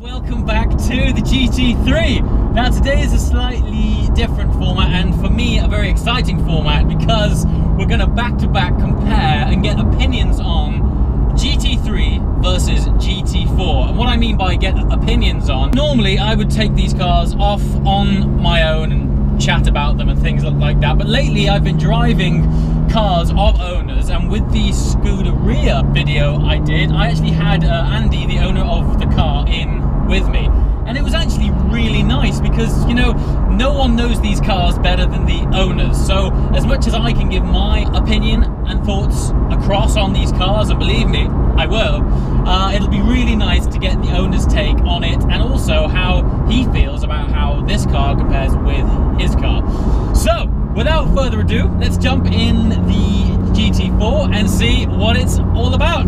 welcome back to the GT3. Now today is a slightly different format and for me a very exciting format because we're going to back to back compare and get opinions on GT3 versus GT4. And what I mean by get opinions on, normally I would take these cars off on my own and chat about them and things like that, but lately I've been driving cars of owners and with the Scuderia video I did, I actually had uh, Andy, the owner of the car, in with me. And it was actually really nice because, you know, no one knows these cars better than the owners. So, as much as I can give my opinion and thoughts across on these cars, and believe me, I will, uh, it'll be really nice to get the owner's take on it and also how he feels about how this car compares with his car. So, without further ado, let's jump in the GT4 and see what it's all about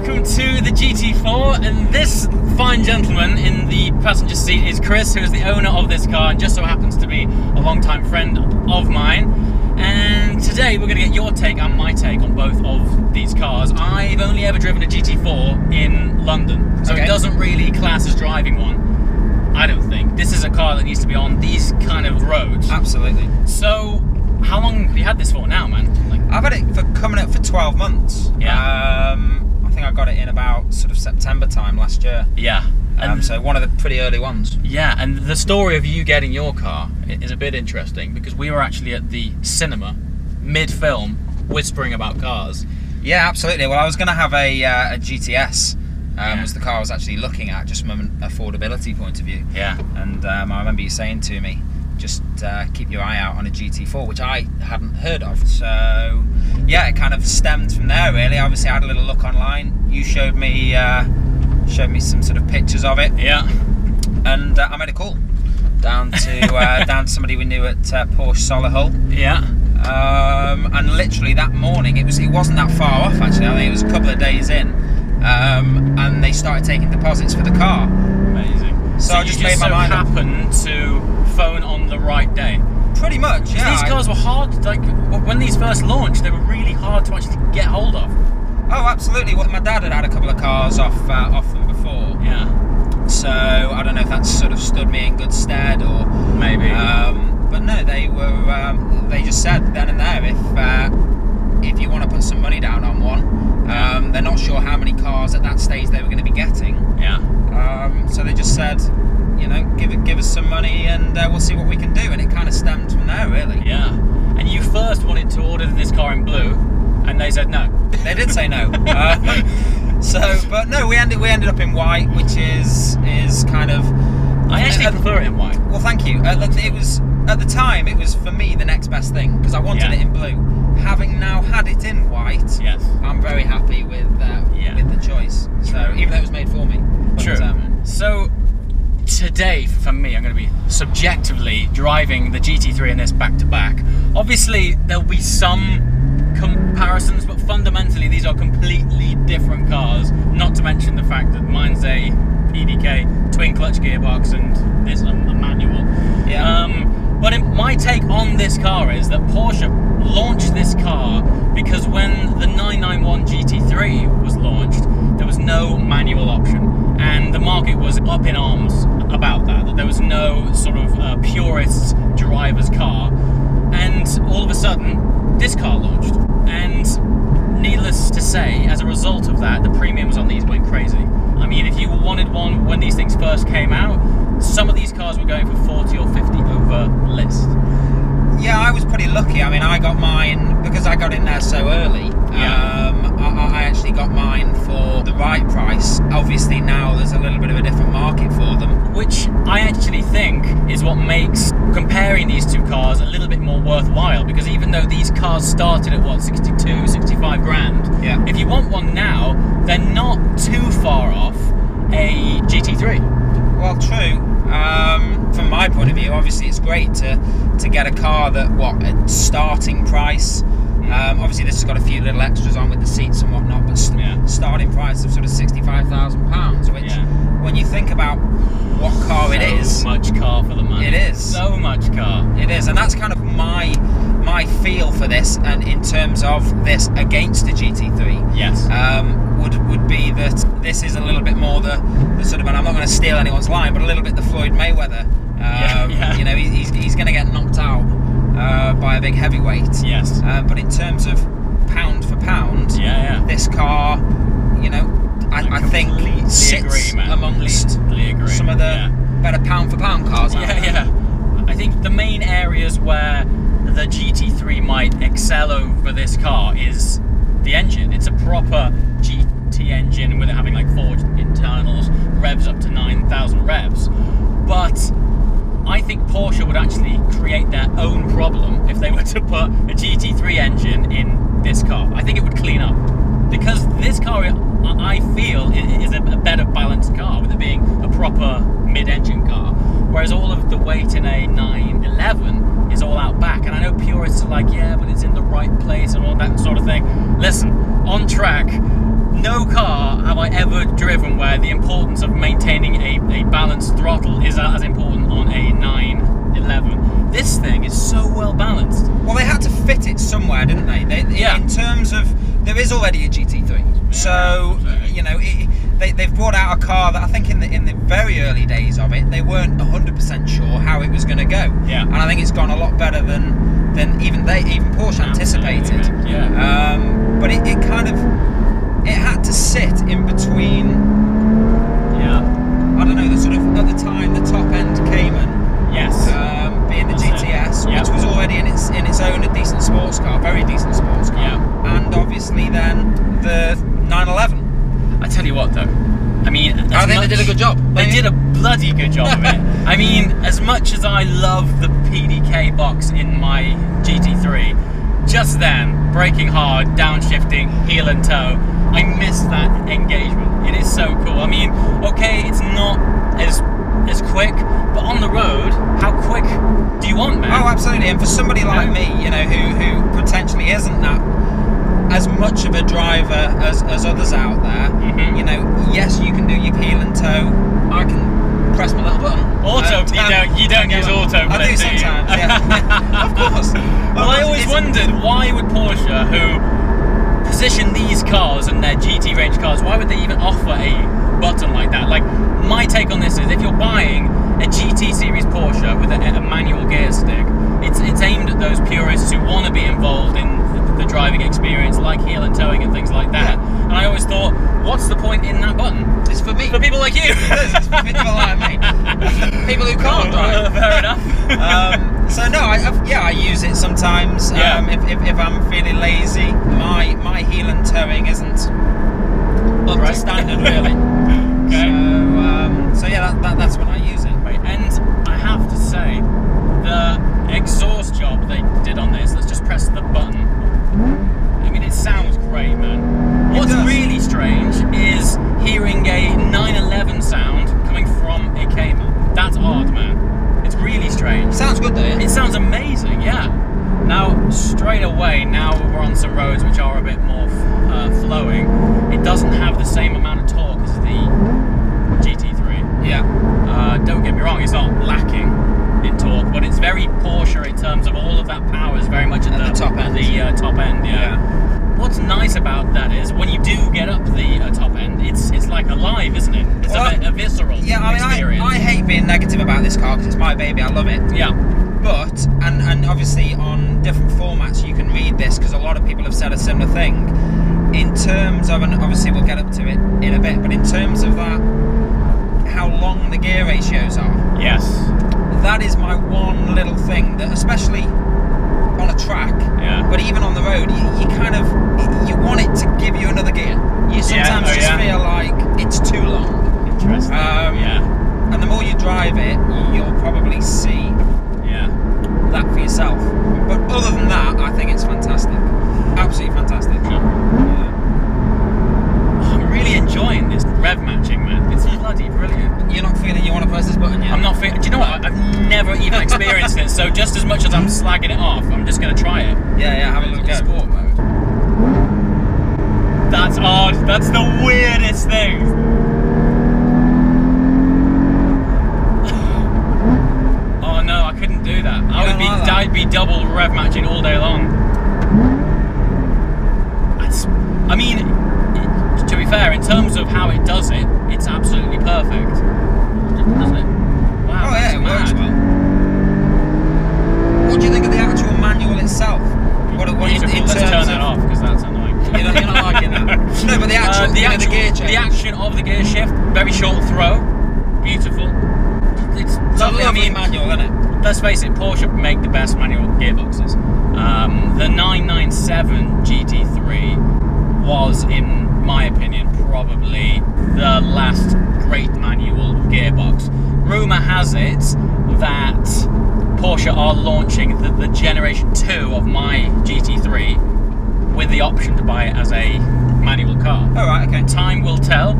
Welcome to the GT4 and this fine gentleman in the passenger seat is Chris who is the owner of this car and just so happens to be a long-time friend of mine and today we're going to get your take and my take on both of these cars. I've only ever driven a GT4 in London so okay. it doesn't really class as driving one I don't think. This is a car that needs to be on these kind of roads. Absolutely. So how long have you had this for now man? Like, I've had it for coming up for 12 months. Yeah. Um, think I got it in about sort of September time last year. Yeah. Um, so one of the pretty early ones. Yeah, and the story of you getting your car is a bit interesting because we were actually at the cinema mid-film whispering about cars. Yeah, absolutely. Well, I was going to have a, uh, a GTS. Um, yeah. Was the car I was actually looking at just from an affordability point of view. Yeah. And um, I remember you saying to me, just uh, keep your eye out on a GT4, which I hadn't heard of. So yeah, it kind of stemmed from there really. Obviously, I had a little look online. You showed me uh, showed me some sort of pictures of it. Yeah. And uh, I made a call down to uh, down to somebody we knew at uh, Porsche Solihull. Yeah. Um, and literally that morning, it was it wasn't that far off actually. I think it was a couple of days in, um, and they started taking deposits for the car. Amazing. So, so I just, just made my so mind happened to phone on the right day. Pretty much, yeah. These cars were hard. Like when these first launched, they were really hard to actually get hold of. Oh, absolutely. Well, my dad had had a couple of cars off uh, off them before. Yeah. So I don't know if that sort of stood me in good stead or maybe. Um, but no, they were. Um, they just said then and there if uh, if you want to put some money down on one, um, they're not sure how many cars at that stage they were going to be getting. Yeah. Um, so they just said, you know, give it, give us some money, and uh, we'll see what we can do. And it kind of stemmed from there, really. Yeah. And you first wanted to order this car in blue, and they said no. They did say no. uh, so, but no, we ended we ended up in white, which is is kind of. I actually uh, prefer it in white. Well, thank you. Uh, it was at the time it was for me the next best thing because I wanted yeah. it in blue. Having now had it in white, yes, I'm very happy with uh, yeah. with the choice. So even though it was made for me. True. Um, so today for me I'm going to be subjectively driving the GT3 in this back to back. Obviously there'll be some comparisons but fundamentally these are completely different cars not to mention the fact that mine's a PDK twin clutch gearbox and this a, a manual. Yeah. Um, but my take on this car is that Porsche launched this car because when the 991 GT3 was launched there was no manual option and the market was up in arms about that, that there was no sort of uh, purist driver's car. And all of a sudden, this car launched. And needless to say, as a result of that, the premiums on these went crazy. I mean, if you wanted one when these things first came out, some of these cars were going for 40 or 50 over list. Yeah, I was pretty lucky. I mean, I got mine because I got in there so early. Yeah. Um, I, I, actually got mine for the right price. Obviously, now there's a little bit of a different market for them. Which I actually think is what makes comparing these two cars a little bit more worthwhile because even though these cars started at what, 62, 65 grand, yeah. if you want one now, they're not too far off a GT3. Well, true. Um, from my point of view, obviously it's great to to get a car that what at starting price um, obviously, this has got a few little extras on with the seats and whatnot, but st- yeah. starting price of sort of sixty-five thousand pounds. Which, yeah. when you think about what car so it is, so much car for the money. It is so much car. It is, and that's kind of my my feel for this, and in terms of this against the GT3. Yes. Um, would would be that this is a little bit more the, the sort of, and I'm not going to steal anyone's line, but a little bit the Floyd Mayweather. Um, Yeah, yeah. You know, he's, he's going to get knocked out uh, by a big heavyweight. Yes. Uh, but in terms of pound for pound, Yeah, yeah. this car, you know, I, I, think sits agree, amongst agree. some of the Yeah. better pound for pound cars. Yeah, there. yeah. I think the main areas where the GT3 might excel over this car is the engine. It's a proper GT engine with it having like forged internals, revs up to 9,000 revs. But I think Porsche would actually create their own problem if they were to put a GT3 engine in this car. I think it would clean up. Because this car, I feel, is a better balanced car with it being a proper mid engine car. Whereas all of the weight in a 911 is all out back. And I know purists are like, yeah, but it's in the right place and all that sort of thing. Listen, on track, no car ever driven where the importance of maintaining a, a balanced throttle is as important on a 911. This thing is so well balanced. Well, they had to fit it somewhere, didn't they? they Yeah. In terms of, there is already a GT3, so you know it, they, they've brought out a car that I think in the in the very early days of it, they weren't 100% sure how it was going to go. Yeah. And I think it's gone a lot better than than even they even Porsche Absolutely, anticipated. Yeah. Um, but it, it kind of it had to sit in between. Yeah. I don't know the sort of at the time the top end Cayman Yes. um, being the That's. GTS, Yeah. which was already in its in its own a decent sports car, very decent sports car, Yeah. and obviously then the 911. I tell you what, though. I mean, I think they did a good job. They did a bloody good job of it. I mean, as much as I love the PDK box in my GT3, just then, braking hard, downshifting, heel and toe, I miss that engagement. It is so cool. I mean, okay, it's not as as quick, but on the road, how quick do you want, man? Oh, absolutely. And for somebody like me, you know, who who potentially isn't that as much of a driver as, as others out there, Mhm. you know, yes, you can do your heel and toe. I can press my little button. Auto, And, you um, don't, you don't use auto. I do sometimes. Yeah, of course. Well, I always wondered why would Porsche, who position these cars and their GT range cars, why would they even offer a button like that? Like, my take on this is if you're buying a GT series Porsche with a, a manual gear stick, it's it's aimed at those purists who want to be involved in the, the driving experience, like heel and towing and things like that. Yeah. And I always thought, what's the point in that button? It's for me. For people like you. It's for people like me. People who can't drive. Fair enough. um, so no, I, I've, yeah, I use it sometimes. Yeah. Um, if, if, if I'm feeling lazy, my my heel and towing isn't up Right. to standard really. Okay. So um, so yeah, that, that, that's when I use it. Right, and I have to say, the exhaust job they did on this, let's just press the button. I mean, it sounds great, man. It What's does. really strange is hearing a 911 sound coming from a Cayman. That's odd, man. It's really strange. Sounds good though. Yeah? It sounds amazing, yeah. Now, straight away, now we're on some roads which are a bit more uh, flowing. It doesn't have the same amount of torque as the GT3. yeah. Uh, don't get me wrong, it's not lacking in torque, but it's very Porsche in terms of all of that power is very much at, At the top end. The uh, top end, yeah. What's nice about that is when you do get up the uh, top end, it's it's like alive, isn't it? It's Well, a, a visceral Yeah, I mean, experience. I, I hate being negative about this car because it's my baby. I love it. yeah, But and and obviously on different formats you can read this because a lot of people have said a similar thing. In terms of and obviously we'll get up to it in a bit, but in terms of that, how long the gear ratios are, yes, that is my one little thing that especially on a track, yeah. but even on the road, you, you kind of you want it to give you another gear. You sometimes oh, just yeah. feel like it's too long. Interesting. Um, yeah, And the more you drive it, you'll probably see yeah. That for yourself. But other than that, I think it's fantastic. Absolutely fantastic. I'm really enjoying this rev matching, man. It's bloody brilliant. You're not feeling you want to press this button yet? I'm not. feeling. Do you know what? I've never even experienced it. So just as much as I'm slagging it off, I'm just going to try it. Yeah, yeah, have a look at Sport mode. That's odd. That's the weirdest thing. be double rev matching all day long. That's, I mean, to be fair, in terms of how it does it, it's absolutely perfect. Doesn't it? Wow. Oh, yeah, it mad. well. What do you think of the actual manual itself? What, what you In, Let's turn that off because that's annoying. You're not, you're not liking that. No, but the uh, actual, uh, the, actual the, gear change. the action of the gear shift, very short throw, beautiful. It's, it's lovely. I mean, manual, isn't it? Let's face it, Porsche make the best manual gearboxes. Um, the 997 GT3 was, in my opinion, probably the last great manual gearbox. Rumour has it that Porsche are launching the, the generation 2 of my GT3 with the option to buy it as a manual car Oh, right, okay. time will tell.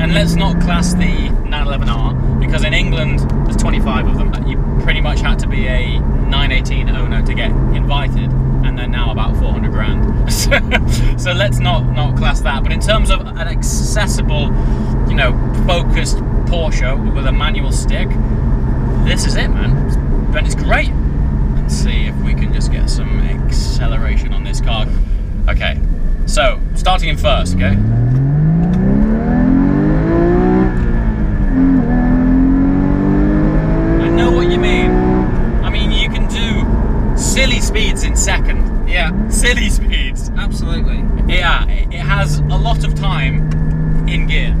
And let's not class the 911R because in England there's 25 of them. You pretty much had to be a 918 owner to get invited, and they're now about 400 grand. so, let's not not class that. But in terms of an accessible, you know, focused Porsche with a manual stick, this is it, man. And it's great. Let's see if we can just get some acceleration on this car. Okay, so starting in first, okay. I know what you mean. I mean, you can do silly speeds in second. Yeah, Silly speeds. absolutely. Yeah, it has a lot of time in gear.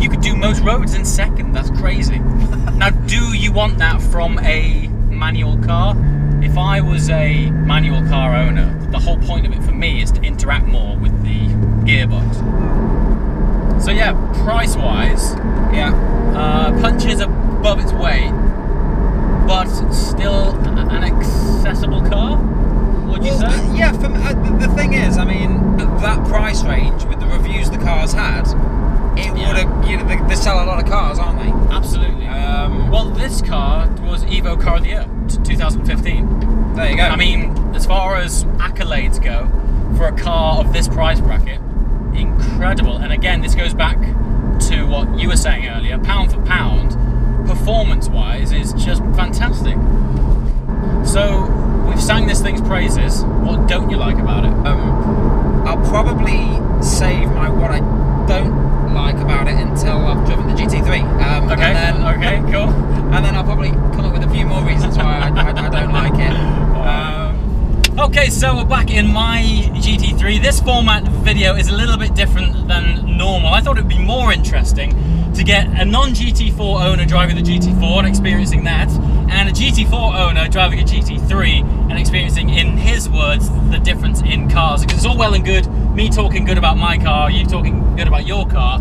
You could do most roads in second. That's crazy. now, do you want that from a manual car? If I was a manual car owner, the whole point of it for me is to interact more with the gearbox. So yeah, price-wise, Yeah. uh, punches above its weight, but still an accessible car. Would you Well, say? yeah, for, uh, the, the thing is, I mean, at that price range with the reviews the cars had, it Yeah. would have, you know, they, they sell a lot of cars, aren't they? Absolutely. Um, Well, this car was Evo Car of the Year, t- 2015. there you go. I mean, as far as accolades go, for a car of this price bracket, incredible. And again, this goes back to what you were saying earlier pound for pound, performance wise, is just fantastic. So, we've sang this thing's praises. What don't you like about it? um, I'll probably save my what I don't like about it until I've driven the GT3. Um, Okay, And then, okay, cool. And then I'll probably come up with a few more reasons why I, I, I don't like it. Um, Okay, so we're back in my GT3. This format video is a little bit different than normal. I thought it would be more interesting to get a non-GT4 owner driving the GT4 and experiencing that, and a GT4 owner driving a GT3 and experiencing, in his words, the difference in cars. Because it's all well and good me talking good about my car, you talking good about your car,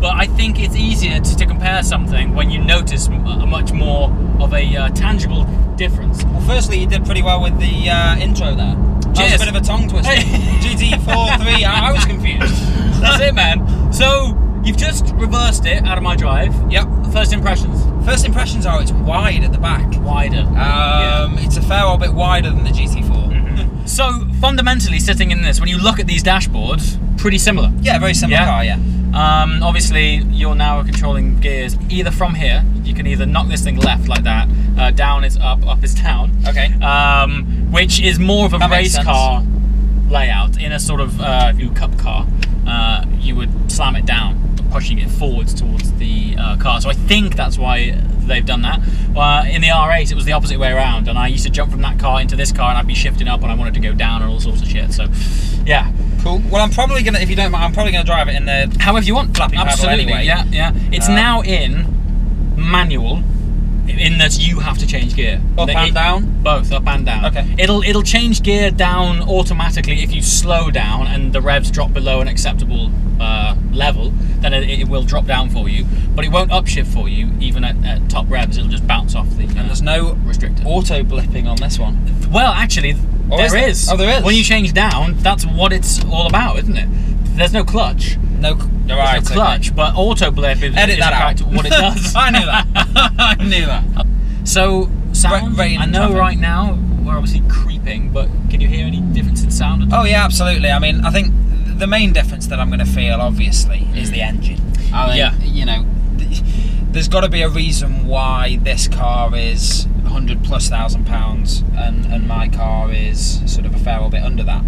but I think it's easier to, to compare something when you notice a much more of a uh, tangible difference. well, firstly, you did pretty well with the uh, intro there. That was Cheers. a bit of a tongue twister. Hey. GT4, 3, I, I was confused. That's it, man. So you've just reversed it out of my drive. Yep. First impressions. First impressions are it's wide at the back. Wider. Um, It's a fair old bit wider than the GT4. So fundamentally, sitting in this, when you look at these dashboards, pretty similar. Yeah, very similar Yeah. car, yeah. Um, obviously, you're now controlling gears either from here. You can either knock this thing left like that, uh, down is up, up is down. Okay. Um, which is more of a That race car layout. In a sort of uh, new cup car, uh, you would slam it down, pushing it forwards towards the uh, car. So I think that's why they've done that. Uh, in the R8, it was the opposite way around, and I used to jump from that car into this car, and I'd be shifting up, and I wanted to go down, and all sorts of shit. So, yeah, Cool. Well, I'm probably gonna, if you don't mind, I'm probably gonna drive it in the. however you want. Paddle Absolutely, anyway. yeah, yeah. It's Um, now in manual, in that you have to change gear. Up The- and it- down? Both up and down. Okay. It'll it'll change gear down automatically if you slow down and the revs drop below an acceptable uh, level. Then it, it will drop down for you, but it won't upshift for you even at, at top revs. It'll just bounce off the. Uh, And there's no restrictor. auto blipping on this one. Well, actually, Oh, there is. Oh, there is? When you change down, that's what it's all about, isn't it? There's no clutch. No, There's right, no okay. clutch, but auto blip is, Edit is that out. what it does. I knew that. I knew that. So sound. rain I know traffic. right now we're obviously creeping, but can you hear any difference in sound? At all? Oh yeah, absolutely. I mean, I think the main difference that I'm going to feel, obviously, is the engine. I think, Yeah. You know, there's got to be a reason why this car is 100 plus thousand pounds, and and my car is sort of a fair bit under that.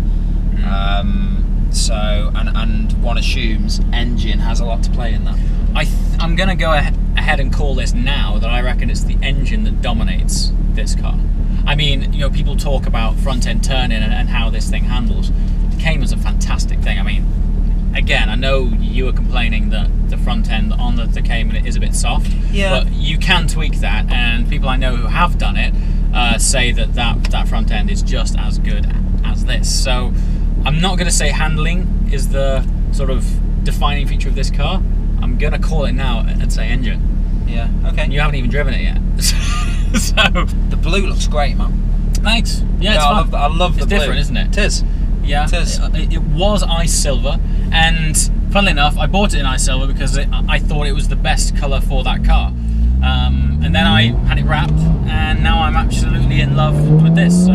Um, so, and and one assumes engine has a lot to play in that. I th- I'm gonna go ah- ahead and call this now that I reckon it's the engine that dominates this car. I mean, you know, people talk about front end turning and, and how this thing handles. The Cayman's a fantastic thing. I mean, again, I know you were complaining that the front end on the, the Cayman is a bit soft. Yeah. But you can tweak that, and people I know who have done it uh, say that, that that front end is just as good as this. So I'm not going to say handling is the sort of defining feature of this car. I'm going to call it now and say engine. Yeah. Okay. And you haven't even driven it yet. so the blue looks great, man. thanks. Yeah, it's I love, I love the It's blue. different, isn't it? It is. Yeah, It. It, it was ice silver, and funnily enough, I bought it in ice silver because it, I thought it was the best color for that car. Um, and then I had it wrapped, and now I'm absolutely in love with this. So,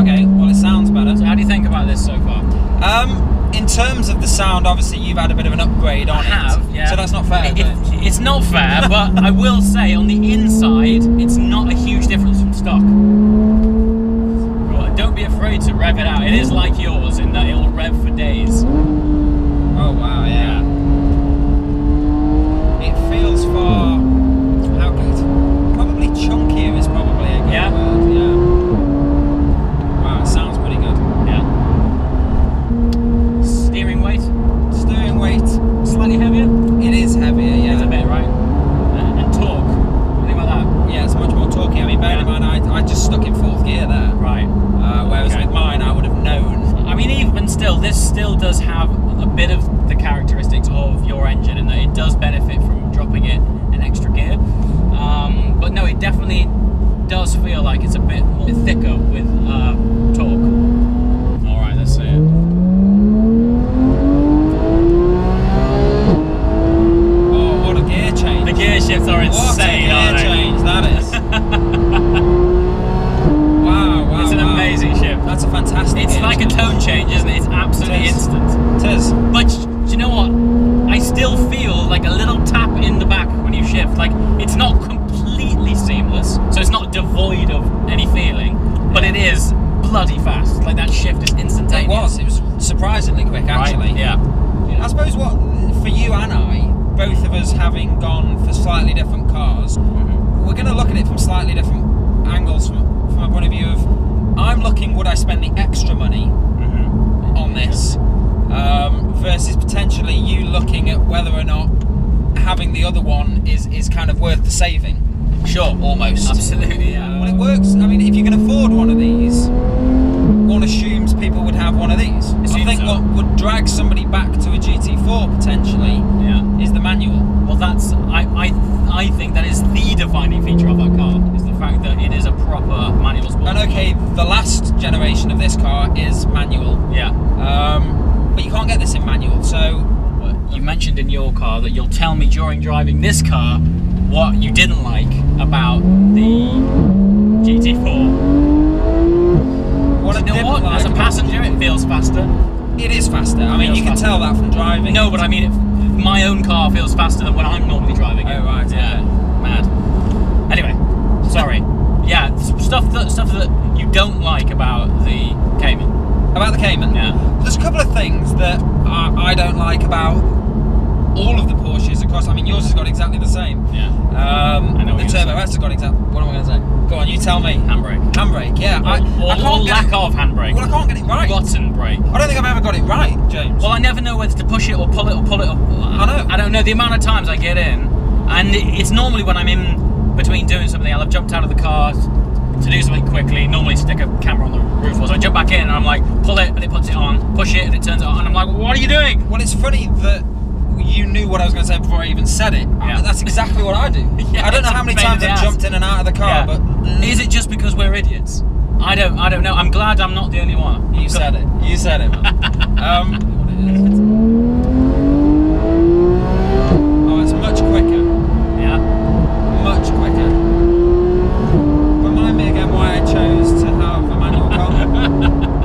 Okay. Well, it sounds better. so how do you think about this so far? Um, in terms of the sound, obviously you've had a bit of an upgrade on I have, it. yeah. So that's not fair. It- it? it's not fair, but I will say on the inside, it's not a huge difference from stock. Be afraid to rev it out. It is like yours in that it'll rev for days. Oh wow, yeah. It feels far. How good? Probably chunkier is probably a good Yeah? word. Yeah. Wow, it sounds pretty good. Yeah. Steering weight, Steering weight, slightly heavier. it is heavier. Yeah. It's a bit, right? And, and torque. What do you think about that? Yeah, it's much more torquey. I mean, bear in Yeah. mind, I, I just stuck in fourth gear there. Right. Uh, whereas Okay. with mine, I would have known. I mean, even still, this still does have a bit of the characteristics of your engine in that it does benefit from dropping it an extra gear. Um, but no, it definitely does feel like it's a bit more thicker with uh, torque. All right, let's see it. Oh, what a gear change! The gear shifts are what insane, a gear aren't they? change that is! wow, wow, It's an wow. amazing shift. That's a fantastic. It's gear like a change. tone change, isn't it? It's absolutely It is. instant. It is. But sh- do you know what? I still feel like a little tap in the back when you shift. Like it's not completely seamless, so it's not devoid of any feeling, but it is bloody fast. Like that shift is It instantaneous. was. It was surprisingly quick, Right? actually. Yeah. I suppose what for you and I, both of us having gone for slightly different cars, Mhm. we're going to look at it from slightly different angles. From, from a point of view of, I'm looking, would I spend the extra money Mhm. on this, um, versus potentially you looking at whether or not having the other one is is kind of worth the saving. Sure. Almost. Absolutely. Yeah. Well, it works. I mean, if you can afford one of these, one assumes people would have one of these. I think so. what would drag somebody back to a GT4 potentially Yeah. is the manual. Well, that's I, I I think that is the defining feature of that car is the fact that it is a proper manual sport. And okay, the last generation of this car is manual, Yeah. um, but you can't get this in manual. So You mentioned in your car that you'll tell me during driving this car what you didn't like about the GT4. what I you know didn't what? like As a passenger, it feels faster. it is faster. I mean, you can faster. tell that from driving. No, but I mean, it, my own car feels faster than when I'm normally driving it. Oh, right, Yeah. okay. Mad. Anyway, sorry. Yeah, stuff that stuff that you don't like about the Cayman. About the Cayman. Yeah. There's a couple of things that I, I don't like about all of the Porsches across. I mean, yours has got exactly the same. Yeah. Um, I know what the Turbo. S has got exactly. What am I going to say? Go on, you tell me. Handbrake. Handbrake. Yeah. I, or I can't or get lack it, of handbrake. Well, I can't get it right. Button brake. I don't think I've ever got it right, James. Well, I never know whether to push it or pull it or pull it. Or, I know. I don't know the amount of times I get in, and it- it's normally when I'm in between doing something. I'll have jumped out of the car to do something quickly. Normally stick a camera on the roof, or so I jump back in and I'm like, pull it, and it puts it on. Push it, and it turns it on. And I'm like, what are you doing? Well, it's funny that you knew what I was going to say before I even said it. Yeah. That's exactly what I do. Yeah, I don't know how many a pain in times I've ass. jumped in and out of the car, Yeah. but Is it just because we're idiots? I don't. I don't know. I'm glad I'm not the only one. you said it. You said it. Man. um, oh, it's much quicker. Yeah. Much quicker. Remind me again why I chose to have a manual car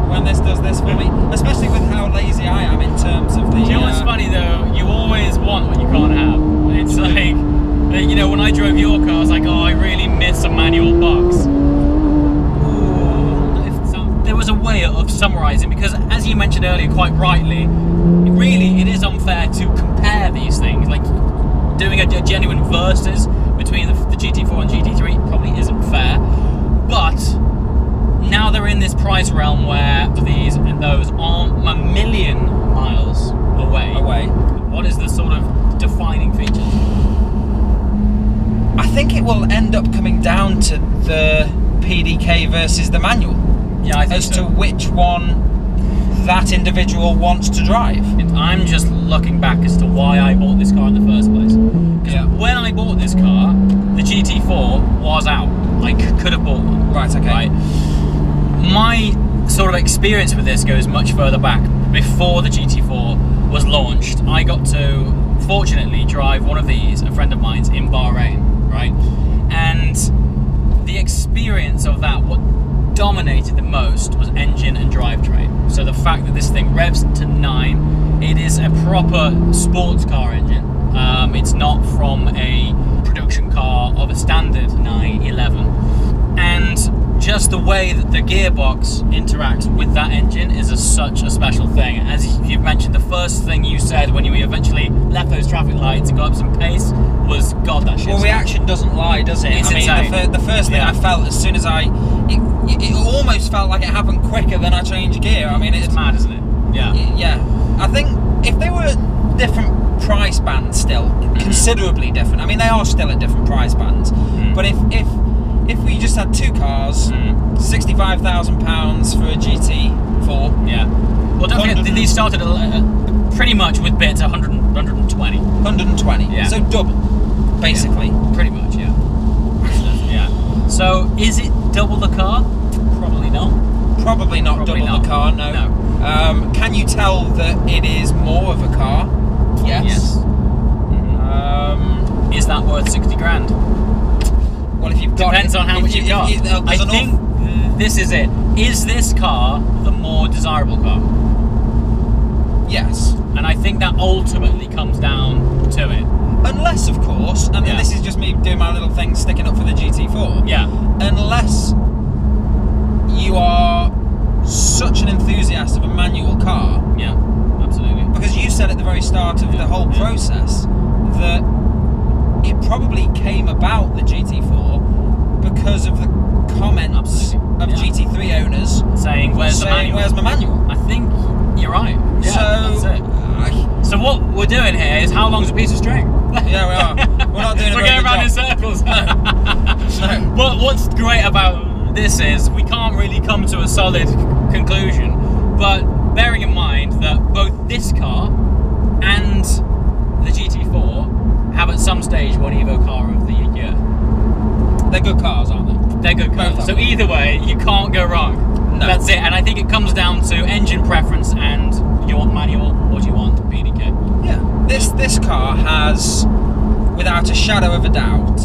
when this does this for me, especially with how lazy I am in terms of the. Do you know what's uh, funny though? You always want what you can't have. It's like, uh, you know, when I drove your car, I was like, oh, I really miss a manual box. Ooh, if some- there was a way of summarising because, as you mentioned earlier, quite rightly, really it is unfair to compare these things. Like doing a, a genuine versus between the, the GT4 and GT3 probably isn't fair. But now they're in this price realm where these and those aren't a million miles away. Away. What is the sort of defining feature? I think it will end up coming down to the PDK versus the manual Yeah, I think as so. to which one that individual wants to drive. I'm just looking back as to why I bought this car in the first place. Yeah. When I bought this car, the GT4 was out. I could have bought one. Right, okay. Right. My sort of experience with this goes much further back. Before the GT4 was launched, I got to fortunately drive one of these, a friend of mine's in Bahrain, right? And the experience of that, what dominated the most was engine and drivetrain. So the fact that this thing revs to nine, it is a proper sports car engine. Um, it's not from a production car of a standard 911. And just the way that the gearbox interacts with that engine is a, such a special thing. As you've mentioned, the first thing you said when you eventually left those traffic lights and got up some pace was, God, that shit's Well, reaction doesn't lie, does it? It's I mean, insane. the, the first thing Yeah. I felt as soon as I, it, it almost felt like it happened quicker than I changed gear. I mean, It's it's mad, isn't it? Yeah. yeah. I think if they were different price bands, still considerably different. I mean, they are still at different price bands. Mm. But if if if we just had two cars, Mm. sixty-five thousand pounds for a GT4, Yeah. Well, don't forget, these started at, uh, pretty much with bits 100, 120. 120, Yeah. so double, basically. Pretty much, yeah. Yeah. So, is it double the car? Probably not. Probably not Probably double not. the car. No. No. Um, can you tell that it is more of a car? Yes. Um, Is that worth 60 grand? Well, if you've got Depends it, on how much you- you've got. if uh, I think awful- this is it. Is this car the more desirable car? yes. And I think that ultimately comes down to it. Unless, of course, and Yeah. this is just me doing my little thing, sticking up for the GT4. Yeah. Unless you are such an enthusiast of a manual car, Yeah. Absolutely. because you said at the very start of Yeah, the whole yeah. process that it probably came about the GT4 because of the comments Absolutely, of yeah. GT3 owners Saying, where's the manual? "Where's my manual?" I think you're right. Yeah, so, that's it. I- So what we're doing here is how long's a piece of string? Yeah, we are. We're not doing We're going around in circles. No. But what's great about this is we can't really come to a solid conclusion. But bearing in mind that both this car and the GT4 have at some stage won Evo Car of the Year. they're good cars, aren't they? They're good cars. So either way, you can't go wrong. No. That's it. And I think it comes down to engine preference and you want manual or do you want PDK? Yeah. This this car has, without a shadow of a doubt,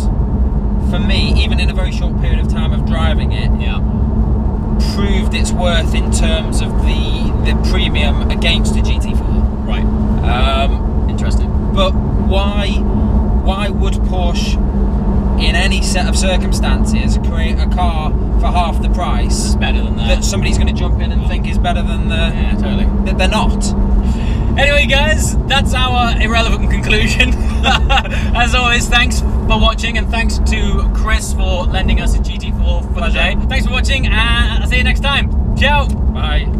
for me, even in a very short period of time of driving it, Yeah. proved its worth in terms of the the premium against a GT4. Right. Um, Interesting. but why why would Porsche, in any set of circumstances, create a car for half the price better than that. that somebody's going to jump in and think is better than the yeah, totally. that they're not? Anyway, guys, that's our irrelevant conclusion. As always, thanks for watching, and thanks to Chris for lending us a GT4 for the Pleasure. day. Thanks for watching, and I'll see you next time. Ciao. Bye.